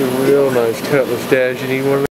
a real nice cutlass dash. You need one